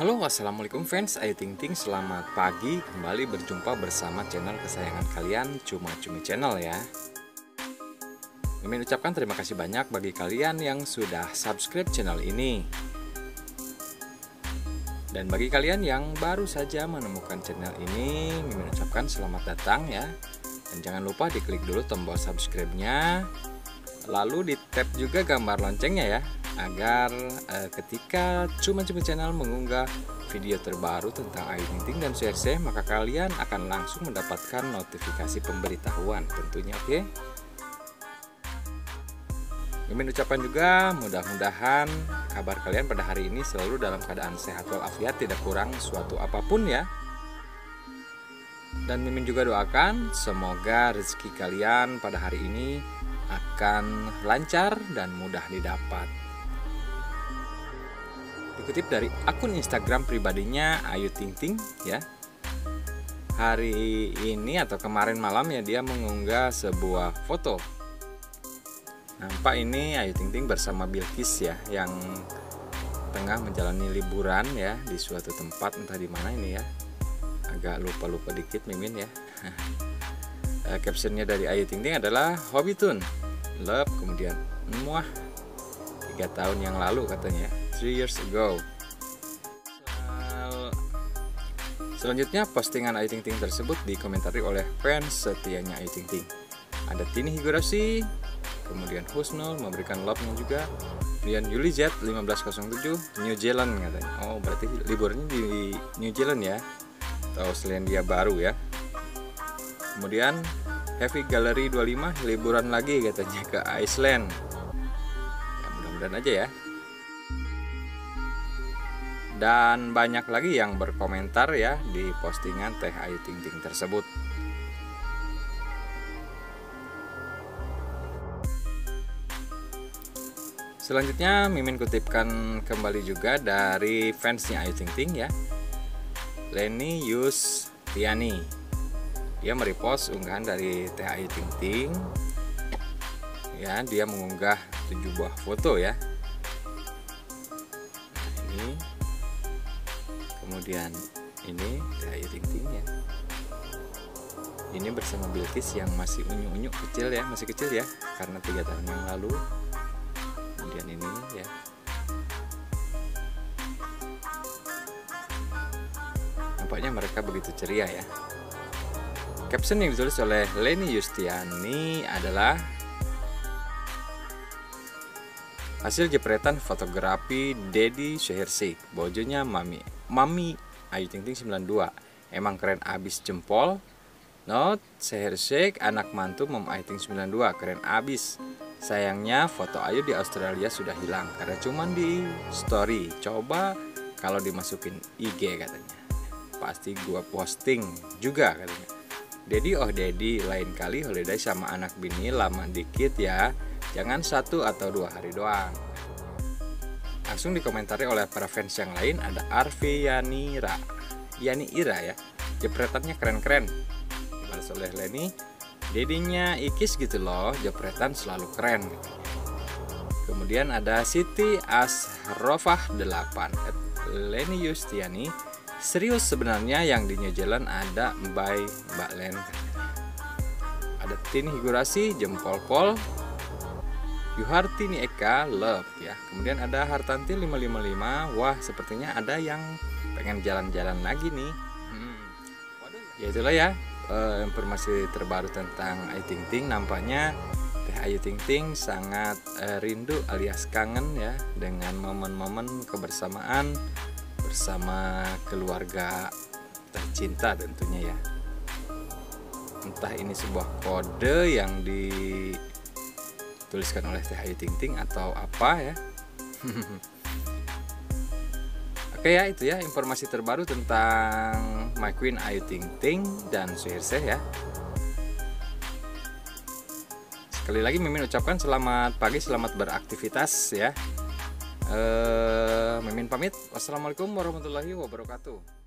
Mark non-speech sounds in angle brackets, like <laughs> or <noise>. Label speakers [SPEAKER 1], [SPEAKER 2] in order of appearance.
[SPEAKER 1] Halo assalamualaikum fans Ayu Ting Ting Selamat pagi. Kembali berjumpa bersama channel kesayangan kalian Cuma Cumi Channel ya. Mimin ucapkan terima kasih banyak bagi kalian yang sudah subscribe channel ini. Dan bagi kalian yang baru saja menemukan channel ini Mimin ucapkan selamat datang ya. Dan jangan lupa diklik dulu tombol subscribe-nya Lalu di tap juga gambar loncengnya ya agar uh, ketika cuma-cuma channel mengunggah video terbaru tentang Ayu Ting Ting dan CRC maka kalian akan langsung mendapatkan notifikasi pemberitahuan tentunya oke okay? Mimin ucapkan juga mudah-mudahan kabar kalian pada hari ini selalu dalam keadaan sehat walafiat tidak kurang suatu apa pun ya dan Mimin juga doakan semoga rezeki kalian pada hari ini akan lancar dan mudah didapat Dikutip dari akun Instagram pribadinya Ayu Ting Ting ya. Hari ini atau kemarin malam ya dia mengunggah sebuah foto. Nampak ini Ayu Ting Ting bersama Bilkis ya yang tengah menjalani liburan ya di suatu tempat entah di mana ini ya. Agak lupa-lupa dikit Mimin ya. <laughs> Eh, captionnya dari Ayu Ting Ting adalah Hobby Tune Love kemudian muah tiga tahun yang lalu katanya three years ago. Selanjutnya postingan Ayu Ting Ting tersebut dikomentari oleh fans setianya Ayu Ting Ting. Ada Tini Higurashi, kemudian Husnul memberikan love-nya juga, kemudian Yuli Z 1507 New Zealand katanya. Oh berarti liburnya di New Zealand ya, atau Selandia Baru ya. Kemudian Heavy Gallery 25 liburan lagi katanya ke Iceland. Ya mudah-mudahan aja ya dan banyak lagi yang berkomentar ya di postingan Teh Ayu Ting Ting tersebut. Selanjutnya Mimin kutipkan kembali juga dari fansnya Ayu Ting Ting ya. Leni Yus Tiani. Dia merepost unggahan dari Teh Ayu Ting Ting. Ya, dia mengunggah tujuh buah foto ya. Kemudian ini Ayu Ting Ting ya. Ini bersama Bilkis yang masih unyu-unyu kecil ya masih kecil ya karena tiga tahun yang lalu. Kemudian ini ya. Nampaknya mereka begitu ceria ya caption yang ditulis oleh Leni Yustiani adalah Hasil jepretan fotografi Dedi Shehersik, bojonya Mami Mami Ayu Ting Ting 92. Emang keren abis jempol. Not Shehersik, anak mantu Mom Ayu Ting 92, keren abis. Sayangnya foto Ayu di Australia sudah hilang karena cuma di story. Coba kalau dimasukin IG katanya. Pasti gua posting juga katanya. Dedi oh Dedi lain kali holiday sama anak bini lama dikit ya Jangan satu atau dua hari doang. Langsung dikomentari oleh para fans yang lain ada Arfi Yanira. Yani Ira ya. Jepretannya keren-keren. Dibalas oleh Leni. Dedinya Ikis gitu loh, jepretan selalu keren. Kemudian ada Siti Asrofah 8 Leni Yustiani Serius sebenarnya yang di New Zealand ada by Mbak Len Ada Tin Higurasi, Jempol Pol, Yuhartini Eka Love ya. Kemudian ada Hartanti 555. Wah, sepertinya ada yang pengen jalan-jalan lagi nih. Hmm. Ya itulah ya uh, informasi terbaru tentang Ayu Ting Ting. Nampaknya Teh Ayu Ting Ting sangat uh, rindu alias kangen ya dengan momen-momen kebersamaan bersama keluarga tercinta tentunya ya. Entah ini sebuah kode yang di dituliskan oleh Teh Ayu Ting Ting atau apa ya. <laughs> Oke ya itu ya informasi terbaru tentang My Queen Ayu Ting Ting dan Suhirse ya. Sekali lagi Mimin ucapkan selamat pagi, selamat beraktivitas ya uh, Mimin pamit. Wassalamualaikum warahmatullahi wabarakatuh